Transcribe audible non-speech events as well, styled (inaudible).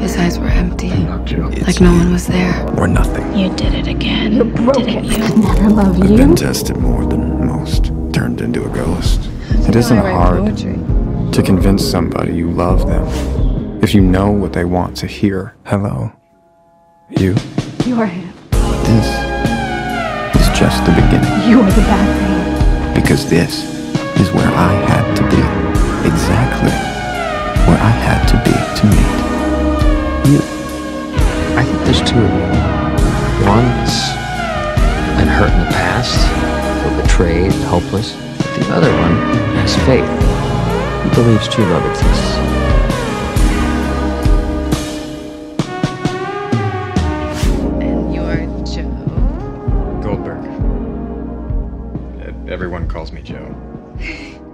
His eyes were empty, I'm not like no one was there. or nothing. You did it again. You're broken. Didn't you? Never love I've you. been tested more than most. Turned into a ghost. It isn't hard to convince somebody you love them if you know what they want to hear. Hello. You. You're him. This is just the beginning. You are the bad thing. Because this is where I had to be. there's two. One's been hurt in the past, feel betrayed, hopeless. The other one has faith. He believes true love exists. and you're joe Goldberg. Everyone calls me Joe. (laughs)